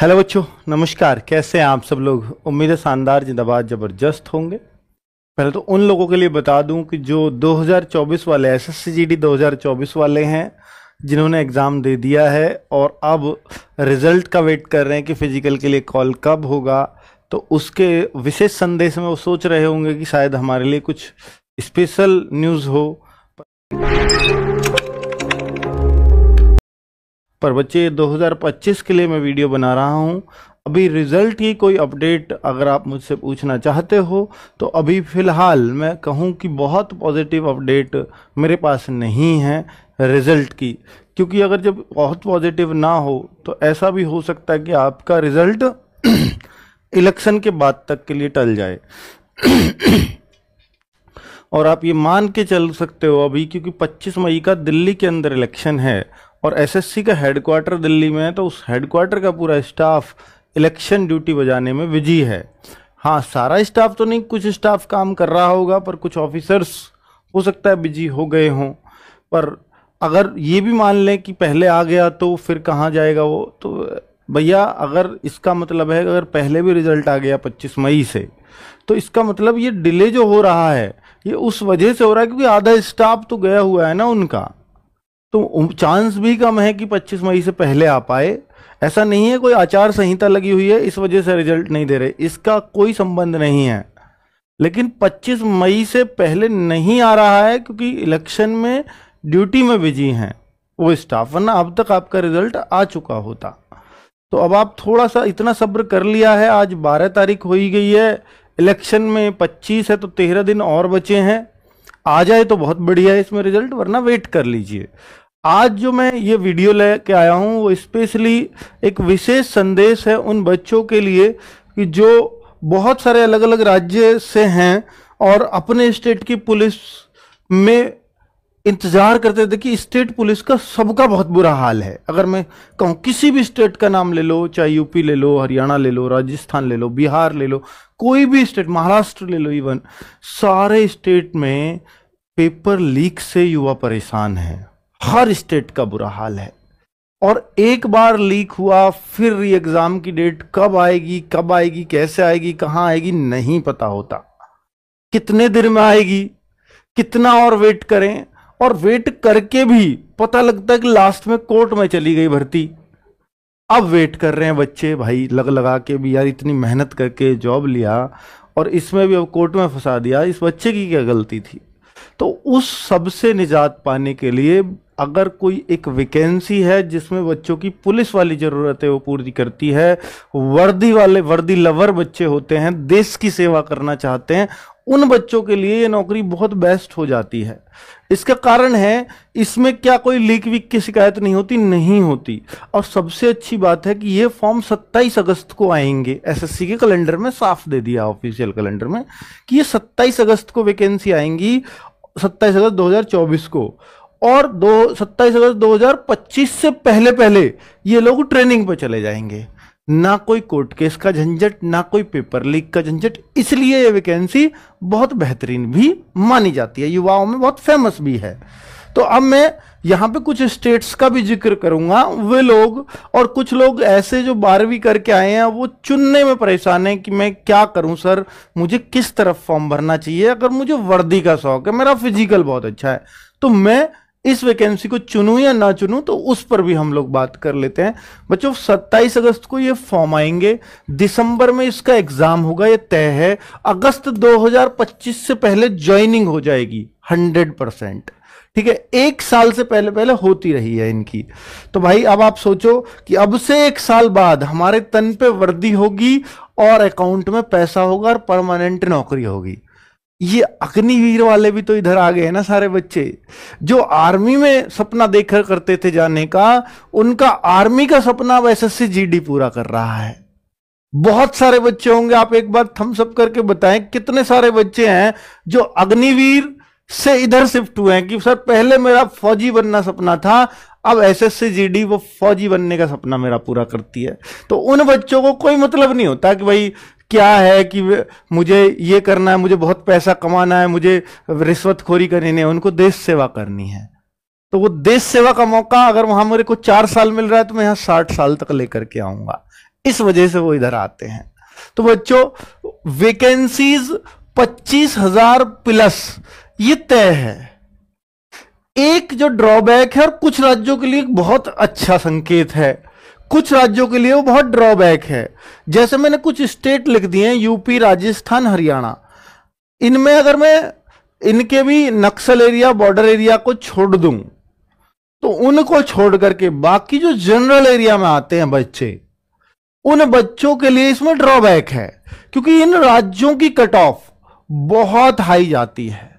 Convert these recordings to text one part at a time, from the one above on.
Hello बच्चों, नमस्कार। कैसे हैं आप सब लोग? उम्मीद है शानदार, जिंदाबाद, ज़बरदस्त होंगे। पहले तो उन लोगों के लिए बता दूँ कि जो 2024 वाले एस एस 2024 वाले हैं, जिन्होंने एग्ज़ाम दे दिया है और अब रिज़ल्ट का वेट कर रहे हैं कि फ़िज़िकल के लिए कॉल कब होगा तो उसके विशेष संदेश में वो सोच रहे होंगे कि शायद हमारे लिए कुछ स्पेशल न्यूज़ हो पर बच्चे 2025 के लिए मैं वीडियो बना रहा हूँ। अभी रिज़ल्ट की कोई अपडेट अगर आप मुझसे पूछना चाहते हो तो अभी फ़िलहाल मैं कहूँ कि बहुत पॉजिटिव अपडेट मेरे पास नहीं है रिज़ल्ट की। क्योंकि अगर जब बहुत पॉजिटिव ना हो तो ऐसा भी हो सकता है कि आपका रिज़ल्ट इलेक्शन के बाद तक के लिए टल जाए। और आप ये मान के चल सकते हो अभी, क्योंकि 25 मई का दिल्ली के अंदर इलेक्शन है। और एसएससी का हेडक्वार्टर दिल्ली में है तो उस हेडक्वार्टर का पूरा स्टाफ इलेक्शन ड्यूटी बजाने में बिज़ी है। हाँ सारा स्टाफ तो नहीं, कुछ स्टाफ काम कर रहा होगा, पर कुछ ऑफिसर्स हो सकता है बिज़ी हो गए हों। पर अगर ये भी मान लें कि पहले आ गया तो फिर कहाँ जाएगा वो तो भैया अगर इसका मतलब है अगर पहले भी रिज़ल्ट आ गया 25 मई से तो इसका मतलब ये डिले जो हो रहा है, ये उस वजह से हो रहा है क्योंकि आधा स्टाफ तो गया हुआ है ना उनका। तो चांस भी कम है कि 25 मई से पहले आ पाए। ऐसा नहीं है कोई आचार संहिता लगी हुई है, इस वजह से रिज़ल्ट नहीं दे रहे। इसका कोई संबंध नहीं है। लेकिन 25 मई से पहले नहीं आ रहा है क्योंकि इलेक्शन में ड्यूटी में बिज़ी हैं वो स्टाफ वरना अब तक आपका रिज़ल्ट आ चुका होता। तो अब आप थोड़ा सा इतना सब्र कर लिया है, आज 12 तारीख हो ही गई है इलेक्शन में 25 है तो 13 दिन और बचे हैं। आ जाए तो बहुत बढ़िया है इसमें रिज़ल्ट वरना वेट कर लीजिए। आज जो मैं ये वीडियो ले के आया हूँ, वो स्पेशली एक विशेष संदेश है उन बच्चों के लिए कि जो बहुत सारे अलग अलग राज्य से हैं और अपने स्टेट की पुलिस में इंतज़ार करते कि स्टेट पुलिस का सबका बहुत बुरा हाल है। अगर मैं कहूँ, किसी भी स्टेट का नाम ले लो, चाहे यूपी ले लो, हरियाणा ले लो, राजस्थान ले लो, बिहार ले लो, कोई भी स्टेट, महाराष्ट्र ले लो इवन सारे स्टेट में पेपर लीक से युवा परेशान है। हर स्टेट का बुरा हाल है। और एक बार लीक हुआ, फिर री एग्ज़ाम की डेट कब आएगी कब आएगी, कैसे आएगी, कहाँ आएगी, नहीं पता होता। कितने देर में आएगी, कितना और वेट करें और वेट करके भी पता लगता है कि लास्ट में कोर्ट में चली गई भर्ती। अब वेट कर रहे हैं बच्चे, भाई, लग लगा के भी यार इतनी मेहनत करके जॉब लिया और इसमें भी अब कोर्ट में फंसा दिया, इस बच्चे की क्या गलती थी? तो उस सबसे निजात पाने के लिए अगर कोई एक वैकेंसी है जिसमें बच्चों की पुलिस वाली ज़रूरत है वो पूरी करती है, वर्दी वाले, वर्दी लवर बच्चे होते हैं, देश की सेवा करना चाहते हैं उन बच्चों के लिए ये नौकरी बहुत बेस्ट हो जाती है। इसका कारण है, इसमें क्या कोई लीक वीक की शिकायत नहीं होती? नहीं होती। और सबसे अच्छी बात है कि ये फॉर्म 27 अगस्त को आएँगे। एसएससी के कैलेंडर में साफ़ दे दिया ऑफिशियल कैलेंडर में, कि ये 27 अगस्त को वैकेंसी आएँगी 27 अगस्त 2024 को। और दो, सत्ताईस अगस्त 2025 से पहले पहले ये लोग ट्रेनिंग पर चले जाएँगे। ना कोई कोर्ट केस का झंझट, ना कोई पेपर लीक का झंझट, इसलिए ये वैकेंसी बहुत बेहतरीन भी मानी जाती है। युवाओं में बहुत फ़ेमस भी है। तो अब मैं यहाँ पे कुछ स्टेट्स का भी ज़िक्र करूँगा। वे लोग और कुछ लोग ऐसे जो बारहवीं करके आए हैं, वो चुनने में परेशान है कि मैं क्या करूँ सर? मुझे किस तरफ़ फॉर्म भरना चाहिए? अगर मुझे वर्दी का शौक है, मेरा फ़िज़िकल बहुत अच्छा है तो मैं इस वैकेंसी को चुनूं या ना चुनूं तो उस पर भी हम लोग बात कर लेते हैं। बच्चों 27 अगस्त को ये फॉर्म आएँगे। दिसंबर में इसका एग्ज़ाम होगा, ये तय है। अगस्त 2025 से पहले ज्वाइनिंग हो जाएगी 100 परसेंट। ठीक है, एक साल से पहले पहले होती रही है इनकी। तो भाई, अब आप सोचो कि अब से एक साल बाद हमारे तन पे वर्दी होगी और अकाउंट में पैसा होगा और परमानेंट नौकरी होगी। ये अग्निवीर वाले भी तो इधर आ गए ना सारे बच्चे। जो आर्मी में सपना देखकर करते थे जाने का, उनका आर्मी का सपना एस एस जीडी पूरा कर रहा है। बहुत सारे बच्चे होंगे, आप एक बार थम्स अप करके बताएँ, कितने सारे बच्चे हैं जो अग्निवीर से इधर शिफ्ट हुए हैं कि सर, पहले मेरा फौजी बनना सपना था, अब एस एस सी वो फौजी बनने का सपना मेरा पूरा करती है। तो उन बच्चों को कोई मतलब नहीं होता कि भाई क्या है कि मुझे ये करना है, मुझे बहुत पैसा कमाना है, मुझे रिश्वतखोरी करनी है, उनको देश सेवा करनी है। तो वो देश सेवा का मौका, अगर वहाँ मेरे को चार साल मिल रहा है तो मैं यहाँ साठ साल तक लेकर के आऊँगा। इस वजह से वो इधर आते हैं। तो बच्चों वेकेंसीज पच्चीस हज़ार प्लस ये तय है। एक जो ड्रॉबैक है और कुछ राज्यों के लिए बहुत अच्छा संकेत है। कुछ राज्यों के लिए वो बहुत ड्रॉबैक है। जैसे मैंने कुछ स्टेट लिख दिए हैं यूपी राजस्थान, हरियाणा। इनमें अगर मैं इनके भी नक्सल एरिया बॉर्डर एरिया को छोड़ दूँ तो उनको छोड़ करके बाकी जो जनरल एरिया में आते हैं बच्चे, उन बच्चों के लिए इसमें ड्रॉबैक है। क्योंकि इन राज्यों की कट ऑफ़ बहुत हाई जाती है।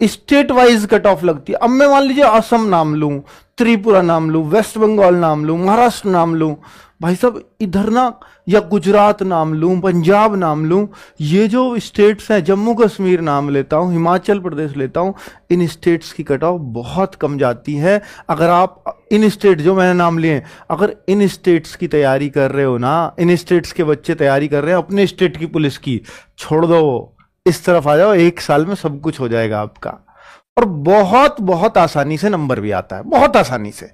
स्टेट वाइज कट ऑफ़ लगती है। अब मैं मान लीजिए असम नाम लूँ, त्रिपुरा नाम लूँ, वेस्ट बंगाल नाम लूँ, महाराष्ट्र नाम लूँ, भाई साहब, इधर ना, या गुजरात नाम लूँ, पंजाब नाम लूँ, ये जो स्टेट्स हैं, जम्मू कश्मीर नाम लेता हूँ, हिमाचल प्रदेश लेता हूँ, इन स्टेट्स की कट ऑफ़ बहुत कम जाती है। अगर आप इन स्टेट जो मैंने नाम लिए अगर इन स्टेट्स की तैयारी कर रहे हो ना, इन स्टेट्स के बच्चे तैयारी कर रहे हैं, अपने स्टेट की पुलिस की, छोड़ दो। इस तरफ़ आ जाओ, एक साल में सब कुछ हो जाएगा आपका। और बहुत बहुत आसानी से नंबर भी आता है, बहुत आसानी से।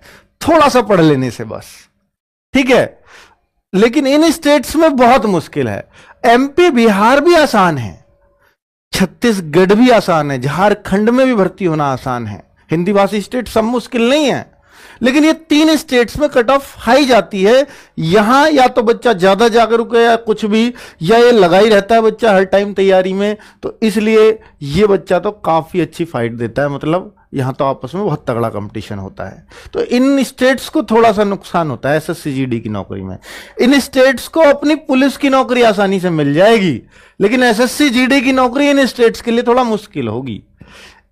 थोड़ा सा पढ़ लेने से बस। ठीक है? लेकिन इन स्टेट्स में बहुत मुश्किल है। एमपी बिहार भी आसान है। छत्तीसगढ़ भी आसान है। झारखंड में भी भर्ती होना आसान है। हिंदी भाषी स्टेट सब मुश्किल नहीं है। लेकिन ये तीन स्टेट्स में कट ऑफ़ हाई जाती है। यहाँ या तो बच्चा ज़्यादा जागरूक है या कुछ भी, या ये लगा ही रहता है बच्चा हर टाइम तैयारी में तो इसलिए ये बच्चा तो काफ़ी अच्छी फाइट देता है। मतलब यहाँ तो आपस में बहुत तगड़ा कंपटीशन होता है। तो इन स्टेट्स को थोड़ा सा नुकसान होता है एस की नौकरी में। इन स्टेट्स को अपनी पुलिस की नौकरी आसानी से मिल जाएगी, लेकिन एस की नौकरी इन स्टेट्स के लिए थोड़ा मुश्किल होगी।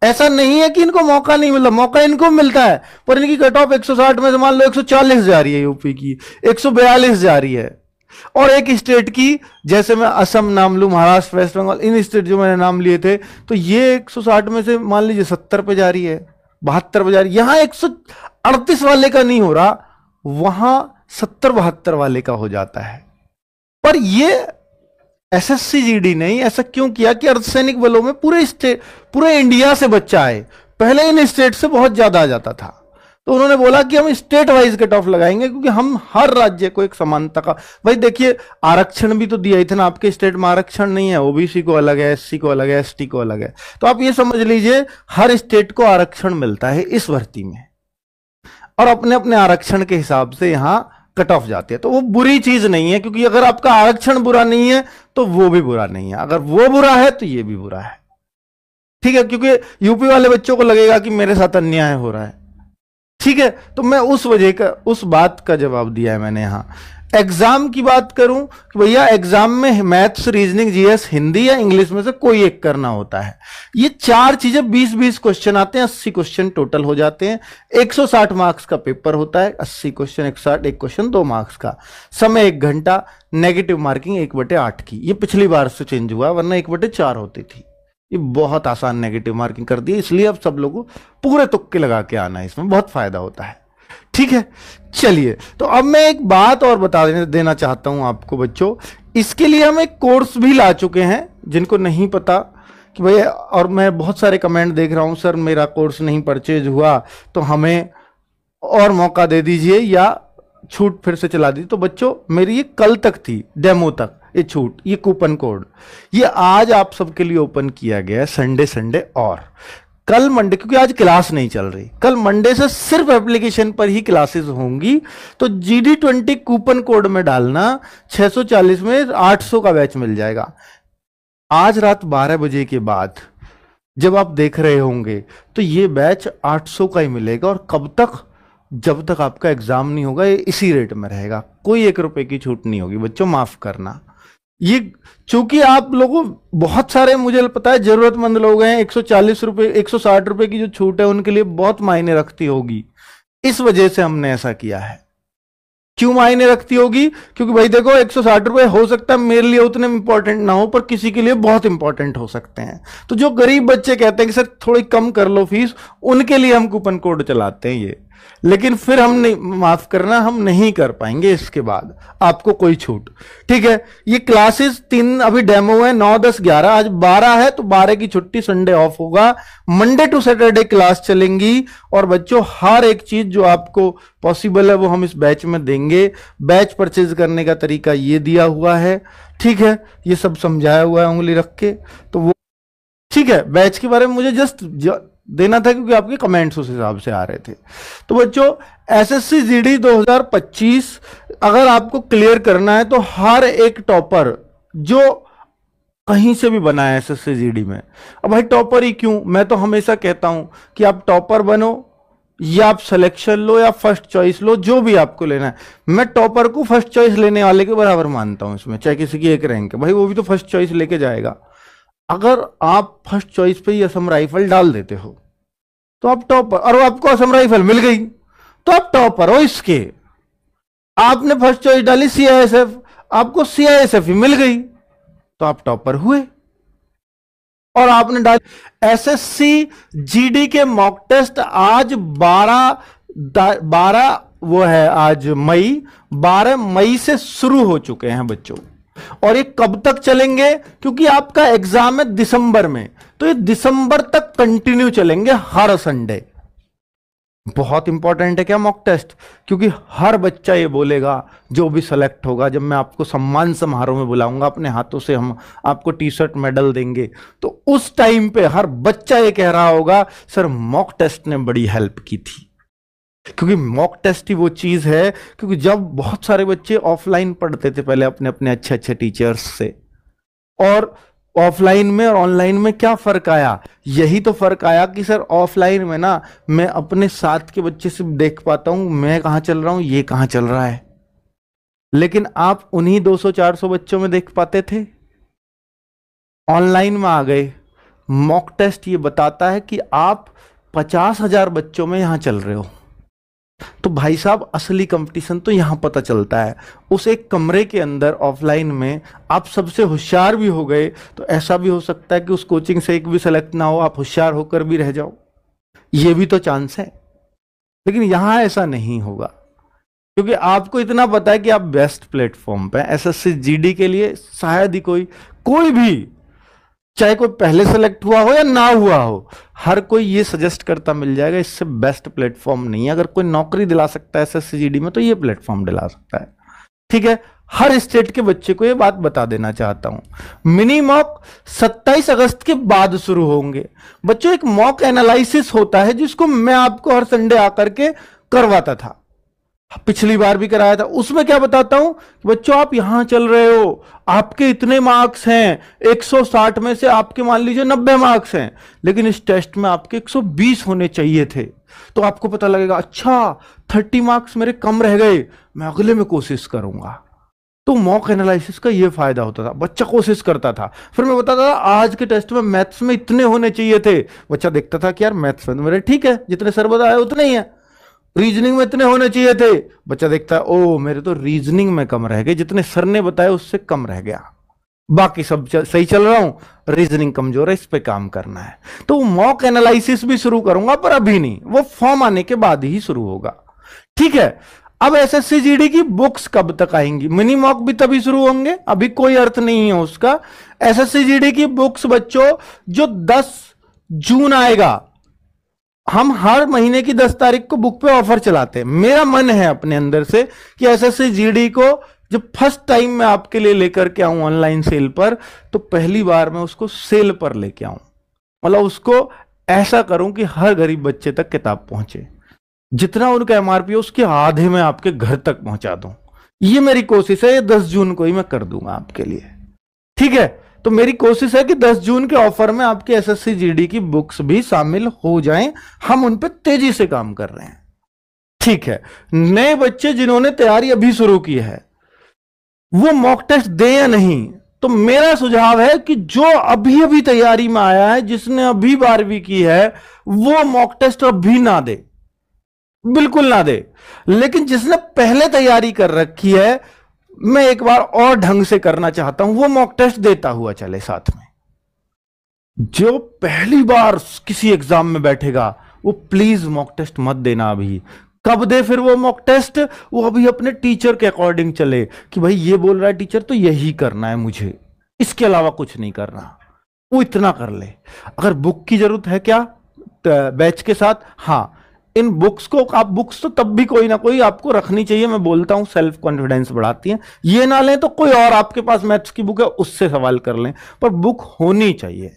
ऐसा नहीं है कि इनको मौका नहीं मिला। मौका इनको मिलता है, पर इनकी कट ऑफ़ 160 में से मान लो 140 जा रही है यूपी की 142 जा रही है। और एक स्टेट की, जैसे मैं असम नाम लू, महाराष्ट्र वेस्ट बंगाल इन स्टेट जो मैंने नाम लिए थे तो ये 160 में से मान लीजिए 70 पे जा रही है, बहत्तर पे जा रही है। यहाँ एक सौ अड़तीस वाले का नहीं हो रहा, वहाँ सत्तर बहत्तर वाले का हो जाता है। पर ये एसएससी जीडी ने ऐसा क्यों किया कि अर्धसैनिक बलों में पूरे स्टेट पूरे इंडिया से बच्चा आए? पहले इन स्टेट से बहुत ज़्यादा आ जाता था। तो उन्होंने बोला कि हम स्टेट वाइज कट ऑफ़ लगाएँगे, क्योंकि हम हर राज्य को एक समानता का, भाई देखिए, आरक्षण भी तो दिया ही था ना, आपके स्टेट में आरक्षण नहीं है, ओबीसी को अलग है, एससी को अलग है, एसटी को अलग है। तो आप ये समझ लीजिए, हर स्टेट को आरक्षण मिलता है इस भर्ती में। और अपने अपने आरक्षण के हिसाब से यहाँ कट ऑफ़ जाती है। तो वो बुरी चीज़ नहीं है, क्योंकि अगर आपका आरक्षण बुरा नहीं है तो वो भी बुरा नहीं है। अगर वो बुरा है तो ये भी बुरा है। ठीक है, क्योंकि यूपी वाले बच्चों को लगेगा कि मेरे साथ अन्याय हो रहा है। ठीक है तो मैं उस वजह का, उस बात का जवाब दिया है मैंने यहाँ। एग्ज़ाम की बात करूँ कि भैया एग्ज़ाम में मैथ्स रीजनिंग जीएस हिंदी या इंग्लिश में से कोई एक करना होता है। ये चार चीज़ें 20 20 क्वेश्चन आते हैं 80 क्वेश्चन टोटल हो जाते हैं। 160 मार्क्स का पेपर होता है 80 क्वेश्चन एक साठ, एक क्वेश्चन दो मार्क्स का। समय एक घंटा नेगेटिव मार्किंग एक बटे आठ की। ये पिछली बार से चेंज हुआ, वरना एक बटे चार होती थी। ये बहुत आसान नेगेटिव मार्किंग कर दी इसलिए अब सब लोगों पूरे तुक्के लगा के आना है इसमें, बहुत फ़ायदा होता है। ठीक है, चलिए तो अब मैं एक बात और बता देना चाहता हूँ आपको बच्चों, इसके लिए हम एक कोर्स भी ला चुके हैं, जिनको नहीं पता कि भैया, और मैं बहुत सारे कमेंट देख रहा हूँ, सर, मेरा कोर्स नहीं परचेज हुआ तो हमें और मौका दे दीजिए, या छूट फिर से चला दीजिए। तो बच्चों, मेरी ये कल तक थी डेमो तक। ये छूट, ये कूपन कोड। ये आज आप सबके लिए ओपन किया गया है संडे संडे और। कल मंडे, क्योंकि आज क्लास नहीं चल रही। कल मंडे से सिर्फ़ एप्लीकेशन पर ही क्लासेस होंगी। तो G D twenty coupon code में डालना 640 में 800 का बैच मिल जाएगा। आज रात 12 बजे के बाद जब आप देख रहे होंगे तो ये बैच 800 का ही मिलेगा और कब तक, जब तक आपका एग्ज़ाम नहीं होगा, ये इसी रेट में रहेगा। कोई एक रुपए की छूट नहीं होगी। बच्चों, माफ़ करना। ये चूँकि आप लोगों, बहुत सारे मुझे पता है जरूरतमंद लोग हैं, एक सौ चालीस रुपए, एक सौ साठ रुपए की जो छूट है, उनके लिए बहुत मायने रखती होगी। इस वजह से हमने ऐसा किया है। क्यों मायने रखती होगी? क्योंकि भाई देखो, एक सौ साठ रुपए हो सकता है मेरे लिए उतने इंपॉर्टेंट ना हो, पर किसी के लिए बहुत इंपॉर्टेंट हो सकते हैं। तो जो गरीब बच्चे कहते हैं कि सर थोड़ी कम कर लो फ़ीस, उनके लिए हम कूपन कोड चलाते हैं ये। लेकिन फिर हम नहीं, माफ़ करना, हम नहीं कर पाएँगे इसके बाद। आपको कोई छूट। ठीक है? ये क्लासेस तीन, अभी डेमो है, नौ, दस, ग्यारह। आज बारह है तो बारह की छुट्टी संडे ऑफ़ होगा। मंडे टू सैटरडे क्लास चलेंगी। और बच्चों, हर एक चीज़ जो आपको पॉसिबल है, वो हम इस बैच में देंगे। बैच परचेज करने का तरीका ये दिया हुआ है। ठीक है? ये सब समझाया हुआ है उंगली रख के। तो वो, ठीक है? बैच के बारे में मुझे जस्ट देना था क्योंकि आपके कमेंट्स उस हिसाब से आ रहे थे। तो बच्चों एसएससी जीडी 2025 अगर आपको क्लियर करना है तो हर एक टॉपर जो कहीं से भी बना है एसएससी जीडी में, अब भाई टॉपर ही क्यों? मैं तो हमेशा कहता हूँ कि आप टॉपर बनो, या आप सिलेक्शन लो, या फ़र्स्ट चॉइस लो, जो भी आपको लेना है। मैं टॉपर को फ़र्स्ट चॉइस लेने वाले के बराबर मानता हूँ इसमें, चाहे किसी की एक रैंक है। भाई वो भी तो फ़र्स्ट चॉइस लेके जाएगा। अगर आप फ़र्स्ट चॉइस पे ही असम राइफल डाल देते हो तो आप टॉपर और आपको असम राइफल मिल गई तो आप टॉपर हो इसके। आपने फ़र्स्ट चॉइस डाली सीआईएसएफ आपको सीआईएसएफ ही मिल गई तो आप टॉपर हुए। और आपने डाल एसएससी जीडी के मॉक टेस्ट आज 12 12 वो है आज मई 12 मई से शुरू हो चुके हैं बच्चों। और ये कब तक चलेंगे? क्योंकि आपका एग्ज़ाम है दिसंबर में। तो ये दिसंबर तक कंटिन्यू चलेंगे हर संडे बहुत इंपॉर्टेंट है क्या मॉक टेस्ट क्योंकि हर बच्चा ये बोलेगा, जो भी सेलेक्ट होगा, जब मैं आपको सम्मान समारोह में बुलाऊँगा, अपने हाथों से हम आपको टी शर्ट मेडल देंगे। तो उस टाइम पे हर बच्चा ये कह रहा होगा, सर मॉक टेस्ट ने बड़ी हेल्प की थी। क्योंकि मॉक टेस्ट ही वो चीज़ है, क्योंकि जब बहुत सारे बच्चे ऑफलाइन पढ़ते थे पहले अपने अपने अच्छे अच्छे टीचर्स से। और ऑफलाइन में और ऑनलाइन में क्या फ़र्क आया? यही तो फ़र्क आया कि सर ऑफलाइन में ना मैं अपने साथ के बच्चे से देख पाता हूँ, मैं कहाँ चल रहा हूँ, ये कहाँ चल रहा है। लेकिन आप उन्हीं 200-400 बच्चों में देख पाते थे। ऑनलाइन में आ गए। मॉक टेस्ट ये बताता है कि आप पचास हज़ार बच्चों में यहाँ चल रहे हो। तो भाई साहब, असली कंपटीशन तो यहाँ पता चलता है। उस एक कमरे के अंदर ऑफलाइन में, आप सबसे होशियार भी हो गए। तो ऐसा भी हो सकता है कि उस कोचिंग से एक भी सेलेक्ट ना हो, आप होशियार होकर भी रह जाओ। ये भी तो चांस है। लेकिन यहाँ ऐसा नहीं होगा। क्योंकि आपको इतना पता है कि आप बेस्ट प्लेटफॉर्म पे एसएससी जीडी के लिए शायद ही कोई कोई भी चाहे कोई पहले सेलेक्ट हुआ हो या ना हुआ हो, हर कोई ये सजेस्ट करता मिल जाएगा, इससे बेस्ट प्लेटफॉर्म नहीं है। अगर कोई नौकरी दिला सकता है एस में तो ये प्लेटफॉर्म दिला सकता है। ठीक है? हर स्टेट के बच्चे को ये बात बता देना चाहता हूँ। मिनी मॉक 27 अगस्त के बाद शुरू होंगे। बच्चों, एक मॉक एनालिसिस होता है जिसको मैं आपको हर संडे आकर के करवाता था। पिछली बार भी कराया था। उसमें क्या बताता हूँ कि बच्चों, आप यहाँ चल रहे हो, आपके इतने मार्क्स हैं 160 में से आपके मान लीजिए 90 मार्क्स हैं, लेकिन इस टेस्ट में आपके 120 होने चाहिए थे। तो आपको पता लगेगा अच्छा 30 मार्क्स मेरे कम रह गए, मैं अगले में कोशिश करूँगा। तो मॉक एनालिसिस का यह फ़ायदा होता था, बच्चा कोशिश करता था। फिर मैं बताता था, आज के टेस्ट में मैथ्स में इतने होने चाहिए थे। बच्चा देखता था कि यार मैथ्स में मेरे ठीक है, जितने सर बताए उतने ही है। रीजनिंग में इतने होने चाहिए थे। बच्चा देखता है ओ मेरे तो रीजनिंग में कम रह गए। जितने सर ने बताया उससे कम रह गया। बाकी सब चल, सही चल रहा हूँ। रीजनिंग कमज़ोर है इस पे काम करना है। तो मॉक एनालिसिस भी शुरू करूँगा पर अभी नहीं। वो फॉर्म आने के बाद ही शुरू होगा। ठीक है? अब एसएससी जीडी की बुक्स कब तक आएँगी? मिनी मॉक भी तभी शुरू होंगे? अभी कोई अर्थ नहीं है उसका। एसएससी जीडी की बुक्स बच्चों जो 10 जून आएगा हम हर महीने की दस तारीख को बुक पे ऑफ़र चलाते हैं। मेरा मन है अपने अंदर से कि एसएससी जीडी को जब फ़र्स्ट टाइम मैं आपके लिए लेकर के आऊँ ऑनलाइन सेल पर तो पहली बार मैं उसको सेल पर लेके आऊँ। मतलब उसको ऐसा करूँ कि हर गरीब बच्चे तक किताब पहुँचे। जितना उनका एमआरपी उसके आधे में आपके घर तक पहुँचा दूँ। ये मेरी कोशिश है, ये दस जून को ही मैं कर दूँगा आपके लिए। ठीक है? तो मेरी कोशिश है कि 10 जून के ऑफ़र में आपके एसएससी जीडी की बुक्स भी शामिल हो जाएँ। हम उन पर तेज़ी से काम कर रहे हैं। ठीक है, नए बच्चे जिन्होंने तैयारी अभी शुरू की है, वो मॉक टेस्ट दे या नहीं तो मेरा सुझाव है कि जो अभी अभी तैयारी में आया है, जिसने अभी बारहवीं की है, वो मॉक टेस्ट अभी ना दे। बिल्कुल ना दे। लेकिन जिसने पहले तैयारी कर रखी है मैं एक बार और ढंग से करना चाहता हूँ, वो मॉक टेस्ट देता हुआ चले साथ में। जो पहली बार किसी एग्ज़ाम में बैठेगा, वो प्लीज़ मॉक टेस्ट मत देना अभी। कब दे फिर वो मॉक टेस्ट वो अभी अपने टीचर के अकॉर्डिंग चले कि भाई ये बोल रहा है टीचर तो यही करना है मुझे। इसके अलावा कुछ नहीं करना। वो इतना कर ले। अगर बुक की ज़रूरत है क्या? बैच के साथ? हाँ। इन बुक्स को, आप बुक्स तो तब भी कोई ना कोई आपको रखनी चाहिए, मैं बोलता हूँ सेल्फ कॉन्फिडेंस बढ़ाती है। ये ना लें तो कोई और आपके पास मैथ्स की बुक है, उससे सवाल कर लें, पर बुक होनी चाहिए।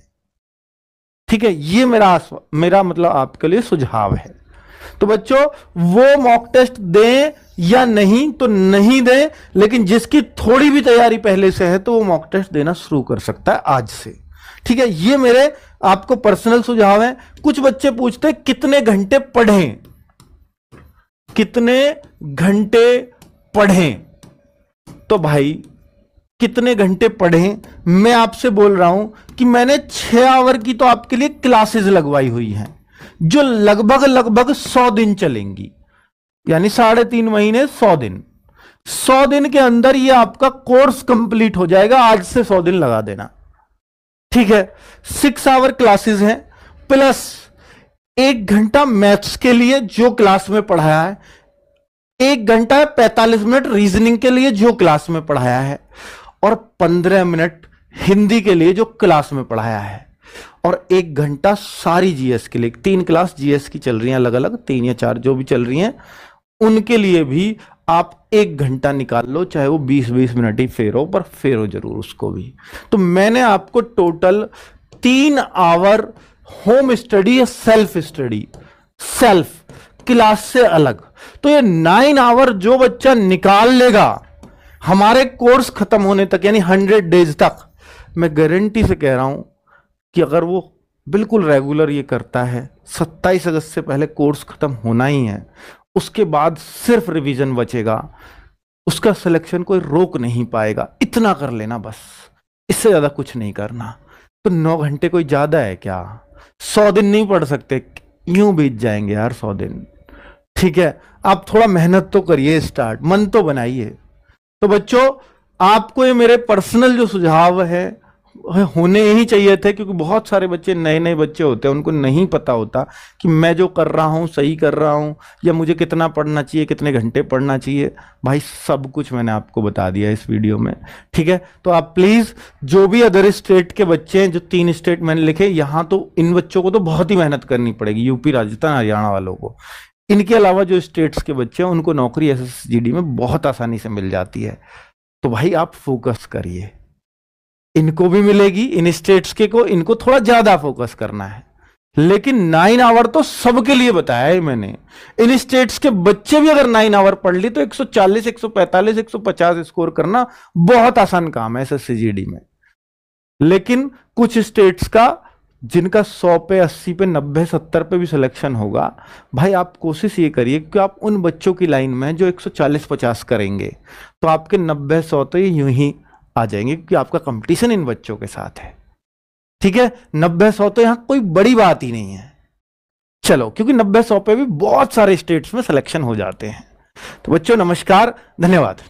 ठीक है, ये मेरा मेरा मतलब आपके लिए सुझाव है। तो बच्चों, वो मॉक टेस्ट दें या नहीं तो नहीं दें, लेकिन जिसकी थोड़ी भी तैयारी पहले से है तो वो मॉक टेस्ट देना शुरू कर सकता है आज से। ठीक है, ये मेरे आपको पर्सनल सुझाव है। कुछ बच्चे पूछते कितने घंटे पढ़ें? कितने घंटे पढ़ें? तो भाई, कितने घंटे पढ़ें? मैं आपसे बोल रहा हूँ कि मैंने छह आवर की तो आपके लिए क्लासेस लगवाई हुई हैं, जो लगभग लगभग सौ दिन चलेंगी। यानी साढ़े तीन महीने सौ दिन। सौ दिन के अंदर ये आपका कोर्स कंप्लीट हो जाएगा, आज से सौ दिन लगा देना। ठीक है? सिक्स आवर क्लासेस हैं प्लस एक घंटा मैथ्स के लिए जो क्लास में पढ़ाया है, एक घंटा है पैंतालीस मिनट रीजनिंग के लिए जो क्लास में पढ़ाया है, और पंद्रह मिनट हिंदी के लिए जो क्लास में पढ़ाया है, और एक घंटा सारी जीएस के लिए, तीन क्लास जीएस की चल रही हैं अलग अलग तीन या चार जो भी चल रही हैं उनके लिए भी आप एक घंटा निकाल लो, चाहे वो बीस बीस मिनट ही फेरो पर फेरो ज़रूर उसको भी। तो मैंने आपको टोटल तीन आवर होम स्टडी या सेल्फ स्टडी सेल्फ क्लास से अलग। तो ये नाइन आवर जो बच्चा निकाल लेगा, हमारे कोर्स खत्म होने तक, यानी हंड्रेड डेज़ तक, मैं गारंटी से कह रहा हूँ कि अगर वो बिल्कुल रेगुलर ये करता है, सत्ताईस अगस्त से पहले कोर्स खत्म होना ही है उसके बाद सिर्फ़ रिवीजन बचेगा। उसका सिलेक्शन कोई रोक नहीं पाएगा। इतना कर लेना बस। इससे ज़्यादा कुछ नहीं करना। तो नौ घंटे कोई ज़्यादा है क्या? सौ दिन नहीं पढ़ सकते। यूँ बीत जाएँगे यार सौ दिन। ठीक है, आप थोड़ा मेहनत तो करिए स्टार्ट मन तो बनाइए। तो बच्चों, आपको ये मेरे पर्सनल जो सुझाव है होने ही चाहिए थे क्योंकि बहुत सारे बच्चे नए नए बच्चे होते हैं, उनको नहीं पता होता कि मैं जो कर रहा हूँ, सही कर रहा हूँ, या मुझे कितना पढ़ना चाहिए, कितने घंटे पढ़ना चाहिए। भाई, सब कुछ मैंने आपको बता दिया इस वीडियो में, ठीक है? तो आप प्लीज़ जो भी अदर स्टेट के बच्चे हैं, जो तीन स्टेट मैंने लिखे, यहाँ तो इन बच्चों को तो बहुत ही मेहनत करनी पड़ेगी यूपी राजस्थान, हरियाणा वालों को। इनके अलावा जो स्टेट्स के बच्चे हैं, उनको नौकरी एस में बहुत आसानी से मिल जाती है। तो भाई, आप फोकस करिए। इनको भी मिलेगी इन स्टेट्स के को इनको थोड़ा ज़्यादा फोकस करना है। लेकिन नाइन आवर तो सबके लिए बताया है मैंने। इन स्टेट्स के बच्चे भी अगर नाइन आवर पढ़ ली तो 140, 145, 150 स्कोर करना बहुत आसान काम है एस में। लेकिन कुछ स्टेट्स का जिनका 100 पे 80 पे 90 70 पे भी सिलेक्शन होगा भाई आप कोशिश ये करिए कि आप उन बच्चों की लाइन में जो 140 50 करेंगे। तो आपके 90 100 तो यूँ ही आ जाएँगे क्योंकि आपका कंपटीशन इन बच्चों के साथ है। ठीक है? नब्बे सौ तो यहाँ कोई बड़ी बात ही नहीं है। चलो, क्योंकि नब्बे सौ पे भी बहुत सारे स्टेट्स में सिलेक्शन हो जाते हैं। तो बच्चों, नमस्कार, धन्यवाद।